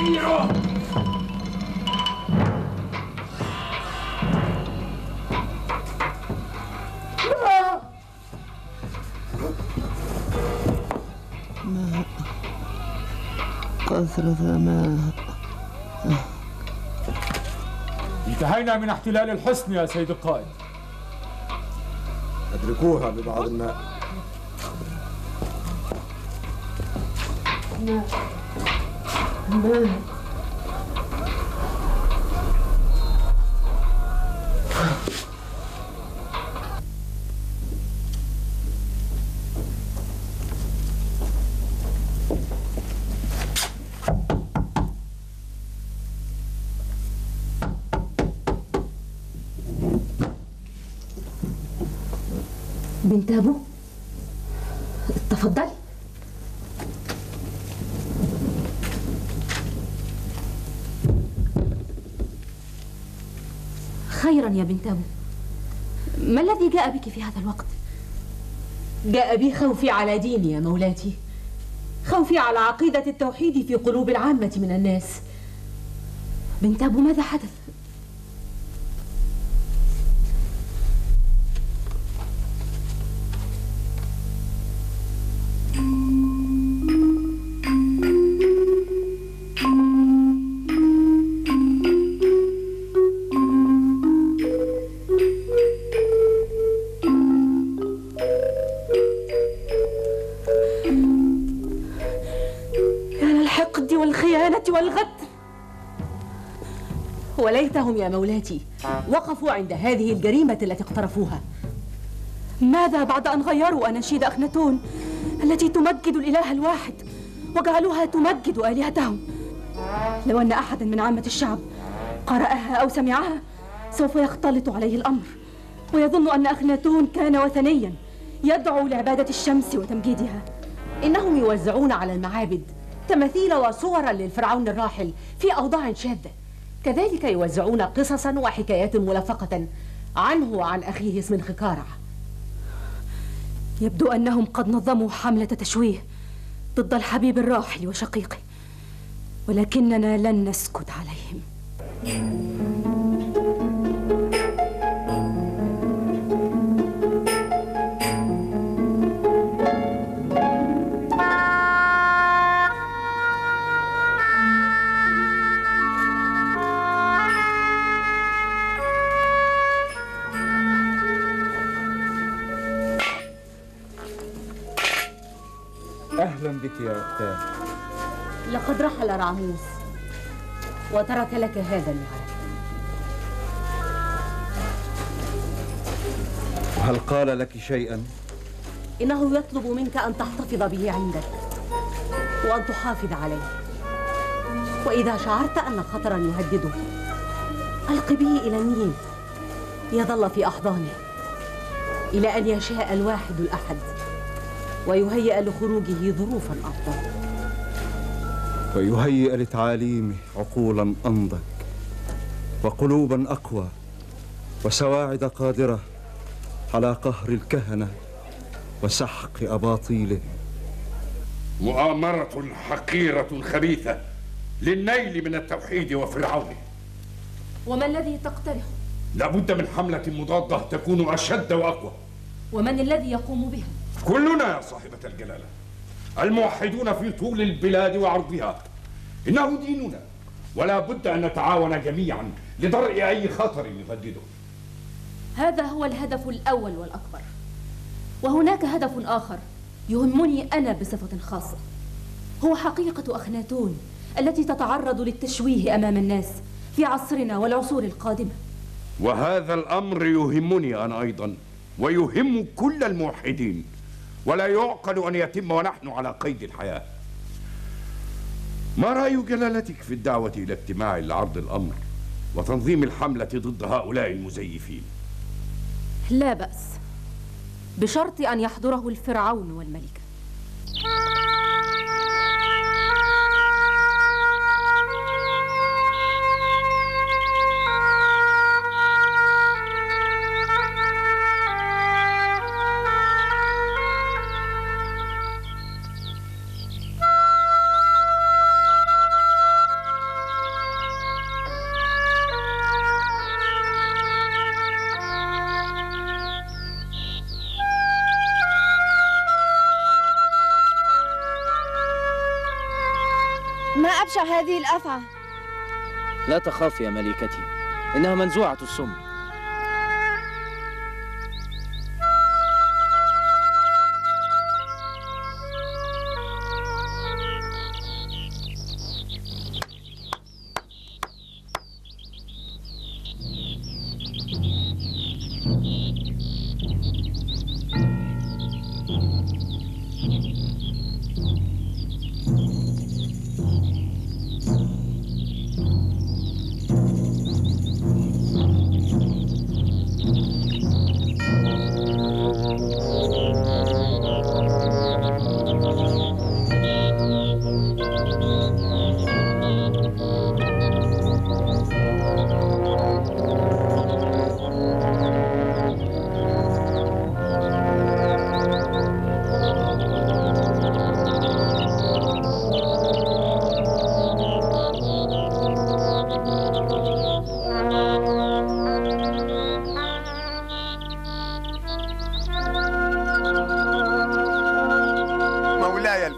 لا ماء كثرة ماء انتهينا من احتلال الحصن يا سيد القائد. أدركوها ببعض الماء. بنت أبو تفضلي خيرا يا بنت أبو. ما الذي جاء بك في هذا الوقت؟ جاء بي خوفي على ديني يا مولاتي. خوفي على عقيدة التوحيد في قلوب العامة من الناس. بنت أبو ماذا حدث؟ يا مولاتي وقفوا عند هذه الجريمة التي اقترفوها. ماذا بعد أن غيروا أناشيد أخناتون التي تمجد الإله الواحد وجعلوها تمجد آلهتهم؟ لو أن أحدا من عامة الشعب قرأها أو سمعها سوف يختلط عليه الأمر ويظن أن أخناتون كان وثنيا يدعو لعبادة الشمس وتمجيدها. إنهم يوزعون على المعابد تماثيل وصورا للفرعون الراحل في أوضاع شاذة. كذلك يوزعون قصصا وحكايات ملفقة عنه وعن أخيه اسم خكارع يبدو أنهم قد نظموا حملة تشويه ضد الحبيب الراحل وشقيقه ولكننا لن نسكت عليهم. بك يا اختاه لقد رحل رعموس وترك لك هذا الوعد هل قال لك شيئا؟ إنه يطلب منك أن تحتفظ به عندك وأن تحافظ عليه. وإذا شعرت أن خطرا يهدده ألق به إلى النيل يظل في أحضانه إلى أن يشاء الواحد الأحد. ويهيئ لخروجه ظروفا أفضل. ويهيئ لتعاليمه عقولا أنضج وقلوبا أقوى وسواعد قادرة على قهر الكهنة وسحق أباطيلهم مؤامرة حقيرة خبيثة للنيل من التوحيد وفرعونه. وما الذي تقترحه لابد من حملة مضادة تكون أشد وأقوى. ومن الذي يقوم بها؟ كلنا يا صاحبة الجلالة الموحدون في طول البلاد وعرضها. إنه ديننا ولا بد أن نتعاون جميعا لدرء أي خطر يهدده هذا هو الهدف الأول والأكبر. وهناك هدف آخر يهمني أنا بصفة خاصة. هو حقيقة أخناتون التي تتعرض للتشويه أمام الناس في عصرنا والعصور القادمة. وهذا الأمر يهمني أنا أيضا ويهم كل الموحدين. ولا يعقل أن يتم ونحن على قيد الحياة. ما رأي جلالتك في الدعوة إلى اجتماع لعرض الأمر وتنظيم الحملة ضد هؤلاء المزيفين؟ لا بأس. بشرط أن يحضره الفرعون والملكة. أبشع هذه الأفعى. لا تخافي يا ملكتي إنها منزوعة السم.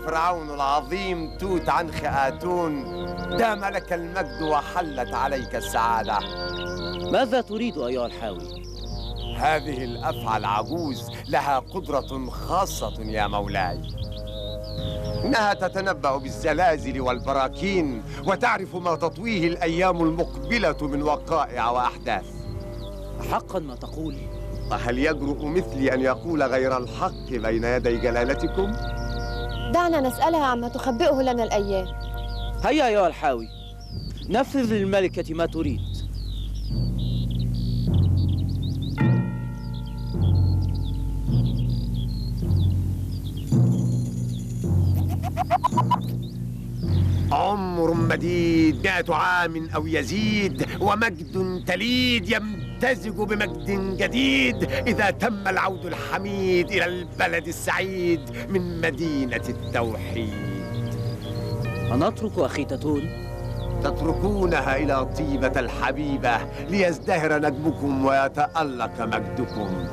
الفرعون العظيم توت عنخ آتون دام لك المجد وحلت عليك السعادة ماذا تريد أيها الحاوي؟ هذه الأفعى العجوز لها قدرة خاصة يا مولاي إنها تتنبأ بالزلازل والبراكين وتعرف ما تطويه الأيام المقبلة من وقائع وأحداث حقا ما تقول؟ وهل يجرؤ مثلي أن يقول غير الحق بين يدي جلالتكم؟ دعنا نسألها عما تخبئه لنا الأيام. هيا أيها الحاوي نفذ للملكة ما تريد. عمر مديد مئة عام أو يزيد ومجد تليد يمتزج بمجد جديد إذا تم العود الحميد إلى البلد السعيد من مدينة التوحيد أنترك أخي تاتون؟ تتركونها إلى طيبة الحبيبة ليزدهر نجمكم ويتألق مجدكم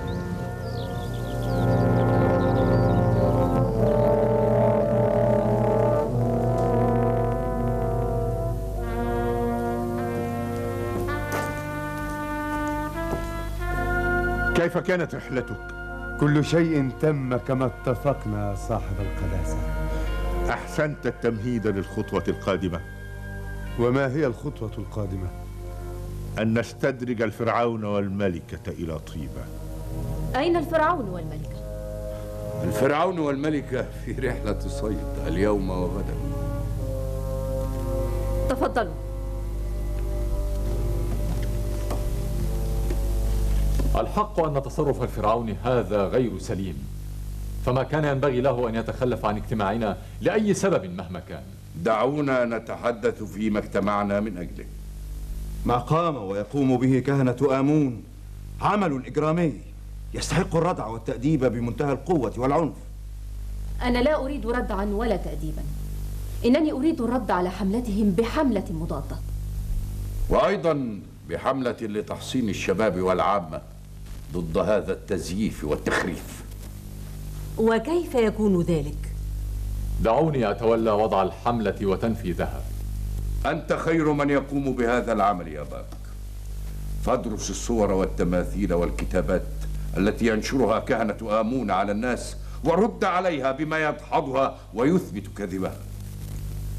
كيف كانت رحلتك؟ كل شيء تم كما اتفقنا يا صاحب القداسة أحسنت التمهيد للخطوة القادمة وما هي الخطوة القادمة؟ أن نستدرج الفرعون والملكة إلى طيبة أين الفرعون والملكة؟ الفرعون والملكة في رحلة صيد اليوم وغدا تفضلوا الحق أن تصرف الفرعون هذا غير سليم. فما كان ينبغي له أن يتخلف عن اجتماعنا لأي سبب مهما كان. دعونا نتحدث فيما اجتمعنا من أجله. ما قام ويقوم به كهنة آمون. عمل إجرامي يستحق الردع والتأديب بمنتهى القوة والعنف. أنا لا أريد ردعا ولا تأديبا. إنني أريد الرد على حملتهم بحملة مضادة. وأيضا بحملة لتحصين الشباب والعامة. ضد هذا التزييف والتخريف. وكيف يكون ذلك؟ دعوني أتولى وضع الحملة وتنفيذها أنت خير من يقوم بهذا العمل يا باك. فادرس الصور والتماثيل والكتابات التي ينشرها كهنة آمون على الناس ورد عليها بما يدحضها ويثبت كذبها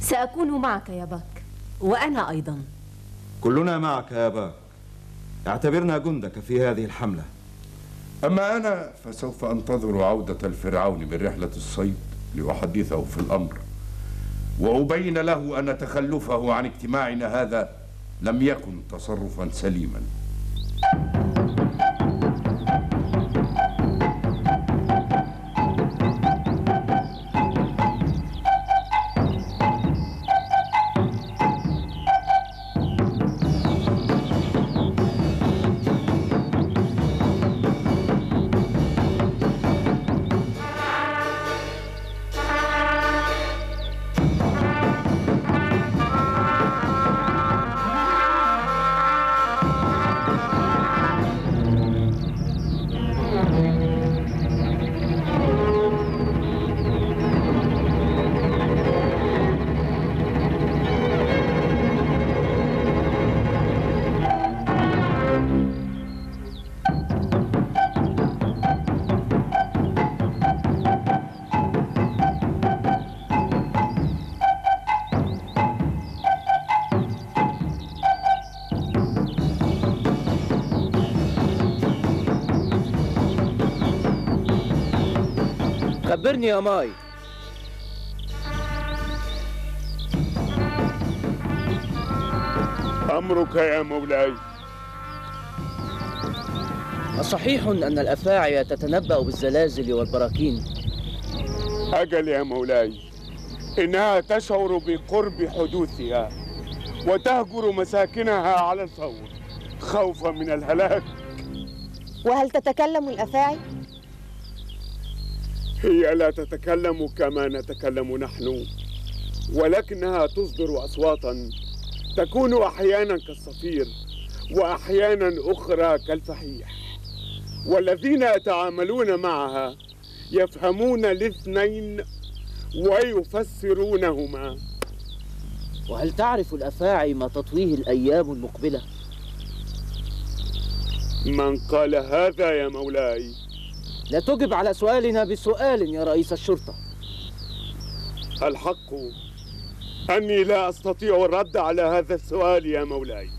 سأكون معك يا باك وأنا أيضا. كلنا معك يا باك. اعتبرنا جندك في هذه الحملة. أما أنا فسوف أنتظر عودة الفرعون من رحلة الصيد لأحدثه في الأمر. وأبين له أن تخلفه عن اجتماعنا هذا لم يكن تصرفا سليما. خبرني يا ماي. أمرك يا مولاي. أصحيح أن الأفاعي تتنبأ بالزلازل والبراكين. أجل يا مولاي. إنها تشعر بقرب حدوثها وتهجر مساكنها على الفور خوفا من الهلاك. وهل تتكلم الأفاعي؟ هي لا تتكلم كما نتكلم نحن ولكنها تصدر أصواتا تكون أحيانا كالصفير وأحيانا أخرى كالفحيح والذين يتعاملون معها يفهمون الاثنين ويفسرونهما وهل تعرف الأفاعي ما تطويه الأيام المقبلة؟ من قال هذا يا مولاي لا تجب على سؤالنا بسؤال يا رئيس الشرطة. الحق أني لا أستطيع الرد على هذا السؤال يا مولاي.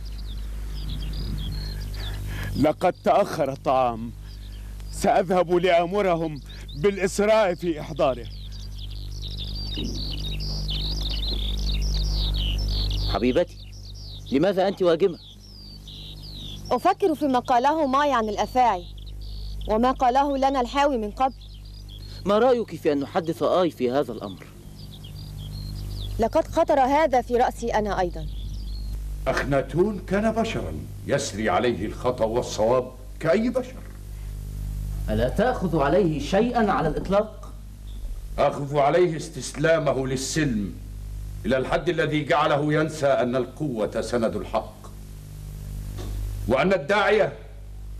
لقد تأخر الطعام سأذهب لآمرهم بالإسراء في إحضاره. حبيبتي لماذا أنت واجمة؟ أفكر فيما قاله ماي عن الأفاعي. وما قاله لنا الحاوي من قبل. ما رأيك في أن نحدث آي في هذا الأمر؟ لقد خطر هذا في رأسي أنا أيضا. أخناتون كان بشرا يسري عليه الخطأ والصواب كأي بشر. ألا تأخذ عليه شيئا على الإطلاق؟ أخذ عليه استسلامه للسلم. إلى الحد الذي جعله ينسى أن القوة سند الحق. وأن الداعية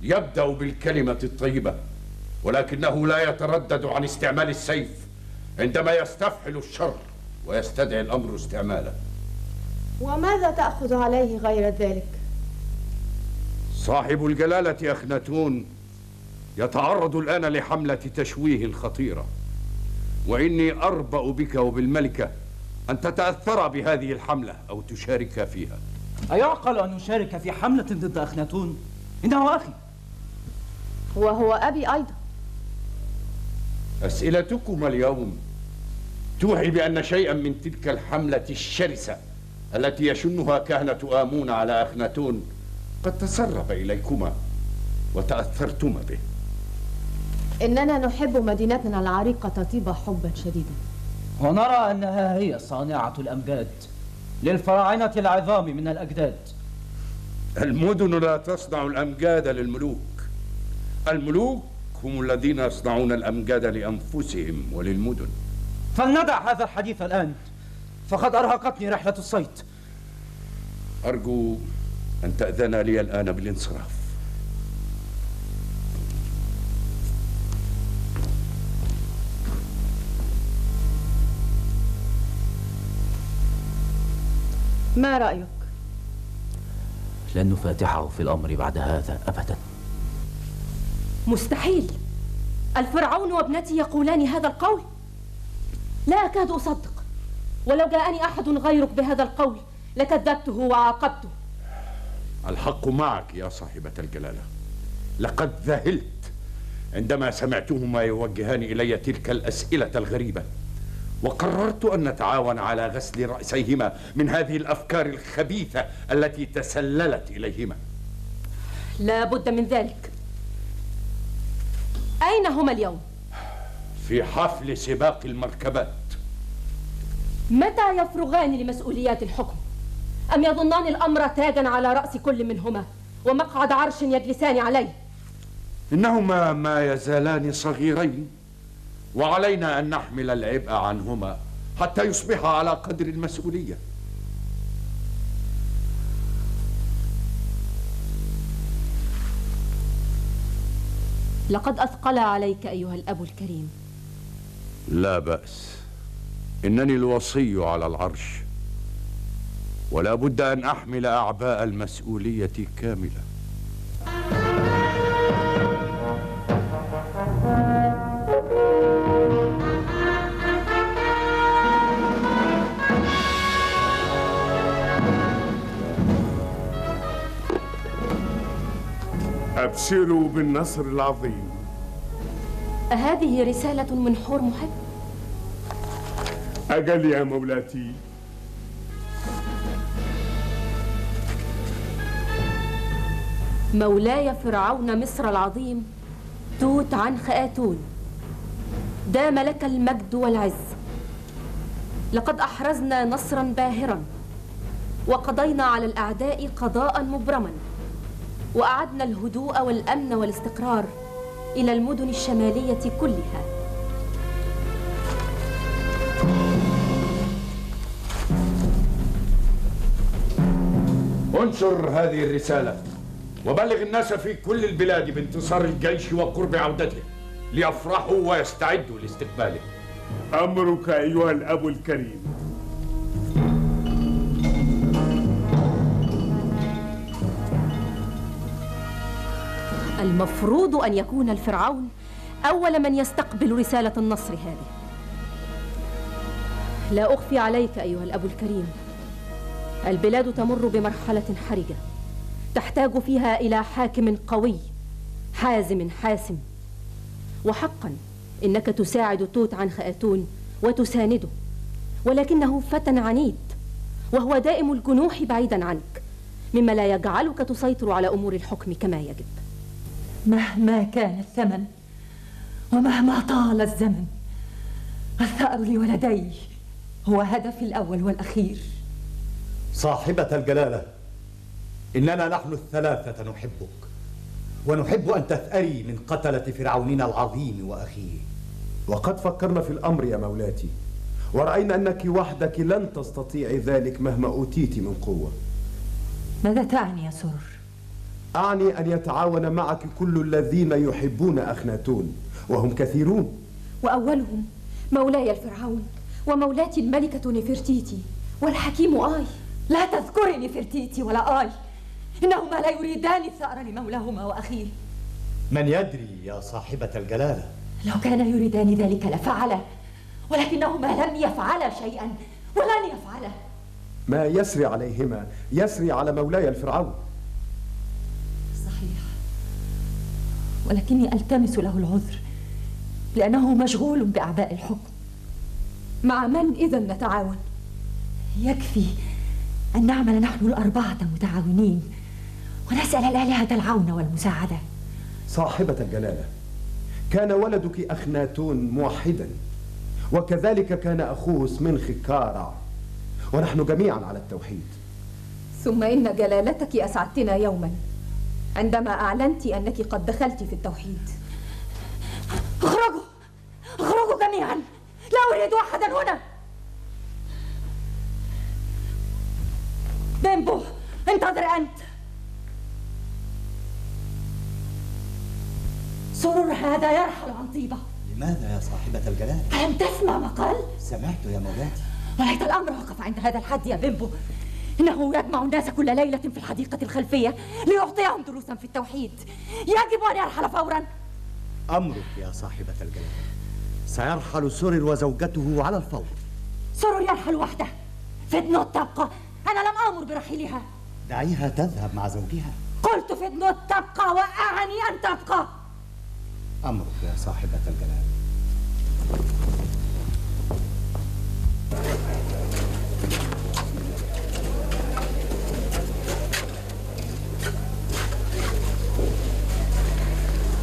يبدأ بالكلمة الطيبة ولكنه لا يتردد عن استعمال السيف عندما يستفحل الشر ويستدعي الأمر استعماله وماذا تأخذ عليه غير ذلك؟ صاحب الجلالة أخناتون يتعرض الآن لحملة تشويه خطيرة وإني أربأ بك وبالملكة أن تتأثر بهذه الحملة أو تشارك فيها أيعقل أن نشارك في حملة ضد أخناتون؟ إنه أخي وهو أبي أيضا. أسئلتكما اليوم توحي بأن شيئا من تلك الحملة الشرسة التي يشنها كهنة آمون على أخناتون قد تسرب إليكما وتأثرتما به. إننا نحب مدينتنا العريقة طيبة حبا شديدا. ونرى أنها هي صانعة الأمجاد للفراعنة العظام من الأجداد. المدن لا تصنع الأمجاد للملوك. الملوك هم الذين يصنعون الأمجاد لأنفسهم وللمدن. فلندع هذا الحديث الآن. فقد أرهقتني رحلة الصيد. أرجو أن تأذن لي الآن بالانصراف. ما رأيك؟ لن نفاتحه في الأمر بعد هذا أبدا. مستحيل. الفرعون وابنتي يقولان هذا القول. لا أكاد أصدق. ولو جاءني أحد غيرك بهذا القول لكذبته وعاقبته. الحق معك يا صاحبة الجلالة. لقد ذهلت عندما سمعتهما يوجهان إلي تلك الأسئلة الغريبة. وقررت أن نتعاون على غسل رأسيهما من هذه الأفكار الخبيثة التي تسللت إليهما. لا بد من ذلك. أين هما اليوم؟ في حفل سباق المركبات متى يفرغان لمسؤوليات الحكم؟ أم يظنان الأمر تاجا على رأس كل منهما ومقعد عرش يجلسان عليه؟ إنهما ما يزالان صغيرين وعلينا أن نحمل العبء عنهما حتى يصبحا على قدر المسؤولية لقد أثقل عليك أيها الأب الكريم. لا بأس. إنني الوصي على العرش. ولا بد أن أحمل أعباء المسؤولية كاملة. أبشروا بالنصر العظيم. أهذه رسالة من حور محب؟ أجل يا مولاتي. مولاي فرعون مصر العظيم توت عنخ آتون دام لك المجد والعز. لقد أحرزنا نصرا باهرا وقضينا على الأعداء قضاء مبرما. وأعدنا الهدوء والأمن والاستقرار إلى المدن الشمالية كلها. انشر هذه الرسالة وبلغ الناس في كل البلاد بانتصار الجيش وقرب عودته ليفرحوا ويستعدوا لاستقباله. أمرك أيها الأب الكريم. المفروض أن يكون الفرعون أول من يستقبل رسالة النصر هذه. لا أخفي عليك أيها الأب الكريم. البلاد تمر بمرحلة حرجة. تحتاج فيها إلى حاكم قوي حازم حاسم. وحقا إنك تساعد توت عنخ آتون وتسانده. ولكنه فتى عنيد وهو دائم الجنوح بعيدا عنك. مما لا يجعلك تسيطر على أمور الحكم كما يجب. مهما كان الثمن ومهما طال الزمن الثأر لولدي هو هدفي الأول والأخير. صاحبة الجلالة إننا نحن الثلاثة نحبك ونحب أن تثأري من قتلة فرعوننا العظيم وأخيه. وقد فكرنا في الأمر يا مولاتي ورأينا أنك وحدك لن تستطيعي ذلك مهما أوتيت من قوة. ماذا تعني يا سرر؟ أعني أن يتعاون معك كل الذين يحبون أخناتون وهم كثيرون. وأولهم مولاي الفرعون ومولاتي الملكة نفرتيتي والحكيم آي. لا تذكري نفرتيتي ولا آي. إنهما لا يريدان الثأر لمولاهما وأخيه. من يدري يا صاحبة الجلالة؟ لو كانا يريدان ذلك لفعله ولكنهما لم يفعلا شيئا ولن يفعله ما يسري عليهما يسري على مولاي الفرعون. ولكني ألتمس له العذر لأنه مشغول باعباء الحكم. مع من إذا نتعاون؟ يكفي أن نعمل نحن الأربعة متعاونين ونسأل الآلهة العون والمساعدة. صاحبة الجلالة كان ولدك أخناتون موحدا وكذلك كان أخوه سمنخ كارع ونحن جميعا على التوحيد. ثم إن جلالتك أسعدتنا يوما. عندما أعلنت أنك قد دخلت في التوحيد. اخرجوا! اخرجوا جميعا! لا أريد أحدا هنا! بيمبو انتظر أنت! سرور هذا يرحل عن طيبة. لماذا يا صاحبة الجلال؟ ألم تسمع ما قال؟ سمعت يا مولاتي. وليت الأمر وقف عند هذا الحد يا بيمبو. إنه يجمع الناس كل ليلة في الحديقة الخلفية ليعطيهم دروسا في التوحيد. يجب أن يرحل فورا. أمرك يا صاحبة الجلال. سيرحل سرر وزوجته على الفور. سرور يرحل وحده. فدنوت تبقى. أنا لم آمر برحيلها. دعيها تذهب مع زوجها. قلت فدنوت تبقى وأعني أن تبقى. أمرك يا صاحبة الجلال.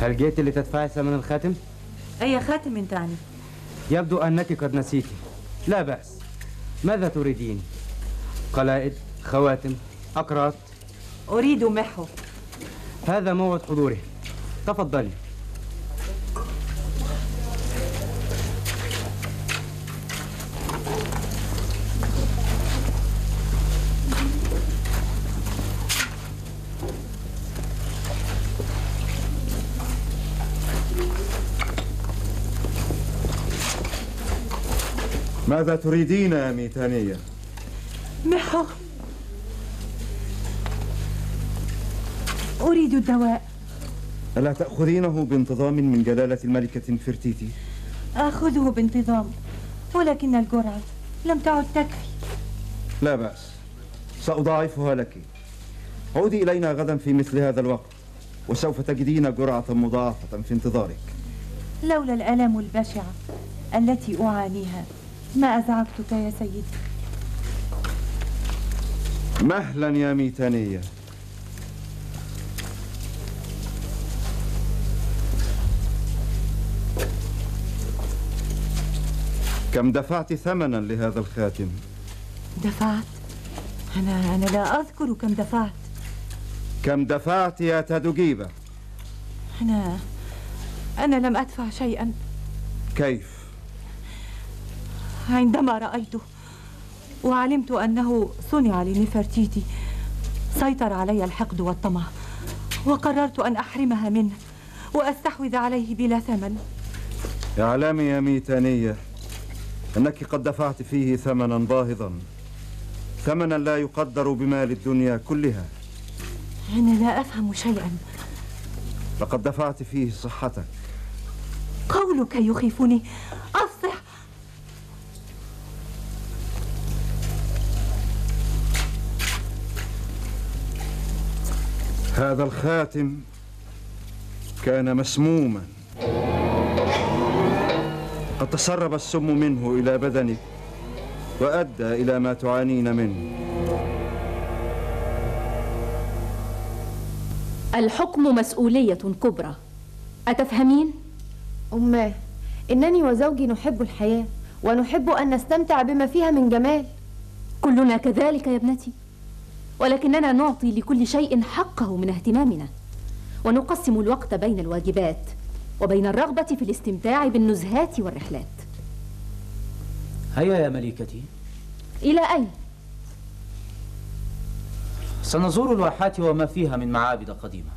هل جئت لتدفعي ثمن الخاتم؟ أي خاتم تعني؟ يبدو أنك قد نسيتي لا بأس ماذا تريدين؟ قلائد خواتم أقراط أريد محو هذا موعد حضوره تفضلي ماذا تريدين يا ميتانية؟ محو أريد الدواء. ألا تأخذينه بانتظام من جلالة الملكة نفرتيتي؟ آخذه بانتظام ولكن الجرعة لم تعد تكفي. لا بأس سأضاعفها لك. عودي إلينا غدا في مثل هذا الوقت وسوف تجدين جرعة مضاعفة في انتظارك. لولا الآلام البشعة التي أعانيها. ما أزعجتك يا سيدي مهلا يا ميتانية كم دفعت ثمنا لهذا الخاتم؟ دفعت أنا أنا لا أذكر كم دفعت كم دفعت يا تدجيبة؟ أنا أنا لم أدفع شيئا كيف؟ عندما رأيته وعلمت أنه صنع لنفرتيتي سيطر علي الحقد والطمع وقررت أن أحرمها منه وأستحوذ عليه بلا ثمن. اعلمي يا ميتانية أنك قد دفعت فيه ثمنا باهظا ثمنا لا يقدر بمال الدنيا كلها. أنا لا أفهم شيئا. لقد دفعت فيه صحتك. قولك يخيفني. أفصح هذا الخاتم كان مسموما. قد تسرب السم منه إلى بدنك وأدى إلى ما تعانين منه. الحكم مسؤولية كبرى. أتفهمين؟ أماه إنني وزوجي نحب الحياة ونحب أن نستمتع بما فيها من جمال. كلنا كذلك يا ابنتي. ولكننا نعطي لكل شيء حقه من اهتمامنا. ونقسم الوقت بين الواجبات وبين الرغبة في الاستمتاع بالنزهات والرحلات. هيا يا مليكتي. إلى أين؟ سنزور الواحات وما فيها من معابد قديمة.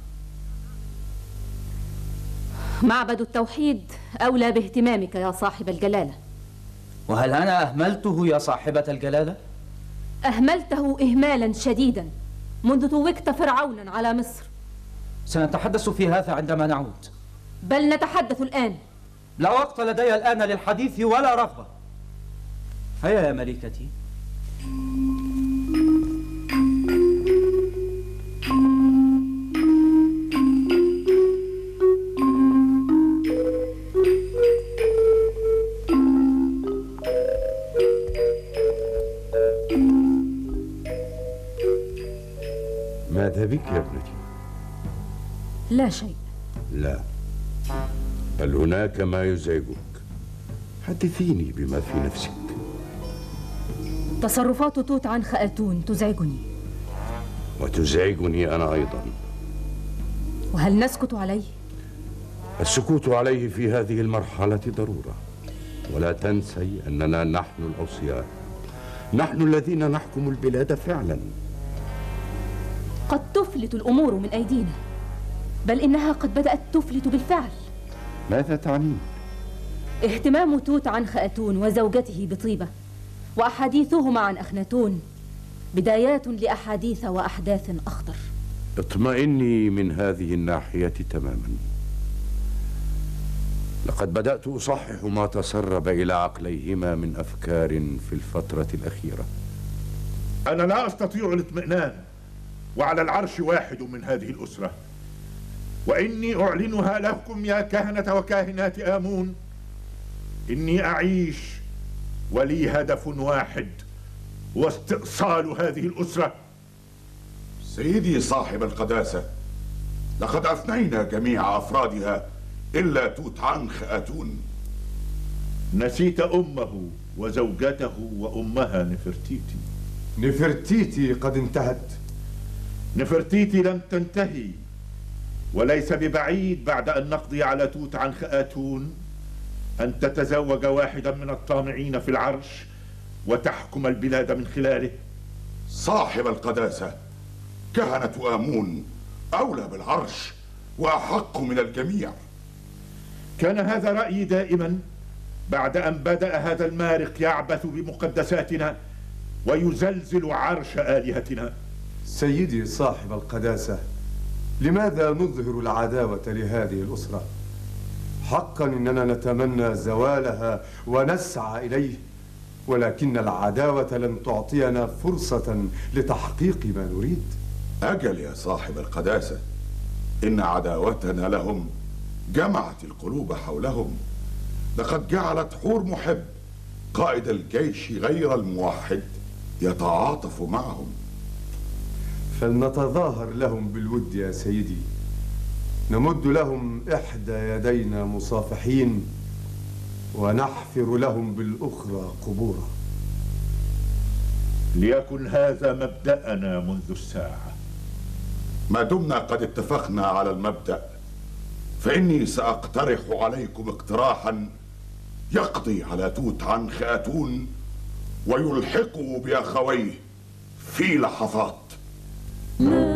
معبد التوحيد أولى باهتمامك يا صاحب الجلالة. وهل أنا أهملته يا صاحبة الجلالة؟ أهملته إهمالا شديدا منذ توجت فرعونا على مصر. سنتحدث في هذا عندما نعود. بل نتحدث الآن. لا وقت لدي الآن للحديث ولا رغبة. هيا يا مليكتي. بك يا ابنتي؟ لا شيء. لا. بل هناك ما يزعجك؟ حدثيني بما في نفسك. تصرفات توت عنخ آتون تزعجني. وتزعجني أنا أيضا. وهل نسكت عليه؟ السكوت عليه في هذه المرحلة ضرورة. ولا تنسي أننا نحن الأوصياء. نحن الذين نحكم البلاد فعلا. قد تفلت الأمور من أيدينا بل إنها قد بدأت تفلت بالفعل. ماذا تعنين؟ اهتمام توت عنخ أتون وزوجته بطيبة وأحاديثهما عن أخناتون بدايات لأحاديث وأحداث أخطر اطمئني من هذه الناحية تماما. لقد بدأت أصحح ما تسرب إلى عقليهما من أفكار في الفترة الأخيرة. أنا لا أستطيع الاطمئنان. وعلى العرش واحد من هذه الأسرة. وإني أعلنها لكم يا كهنة وكاهنات آمون. إني أعيش ولي هدف واحد هو استئصال هذه الأسرة. سيدي صاحب القداسة لقد أفنينا جميع أفرادها إلا توت عنخ آتون. نسيت أمه وزوجته وأمها نفرتيتي. نفرتيتي قد انتهت. نفرتيتي لم تنتهي وليس ببعيد بعد أن نقضي على توت عنخ آتون أن تتزوج واحدا من الطامعين في العرش وتحكم البلاد من خلاله. صاحب القداسة كهنة آمون أولى بالعرش وأحق من الجميع. كان هذا رأيي دائما بعد أن بدأ هذا المارق يعبث بمقدساتنا ويزلزل عرش آلهتنا. سيدي صاحب القداسة لماذا نظهر العداوة لهذه الأسرة؟ حقا إننا نتمنى زوالها ونسعى إليه ولكن العداوة لن تعطينا فرصة لتحقيق ما نريد. أجل يا صاحب القداسة إن عداوتنا لهم جمعت القلوب حولهم. لقد جعلت حور محب قائد الجيش غير الموحد يتعاطف معهم. فلنتظاهر لهم بالود يا سيدي. نمد لهم إحدى يدينا مصافحين ونحفر لهم بالأخرى قبورا. ليكن هذا مبدأنا منذ الساعة. ما دمنا قد اتفقنا على المبدأ. فإني سأقترح عليكم اقتراحا يقضي على توت عنخ آتون ويلحقه بأخويه في لحظات. Mm.